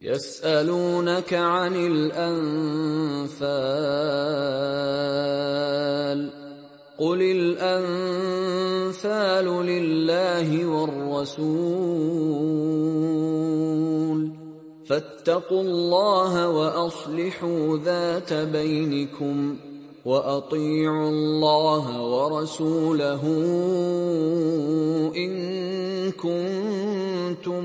يسألونك عن الأنفال قل الأنفال لله والرسول فاتقوا الله وأصلحوا ذات بينكم وأطيعوا الله ورسوله إن كنتم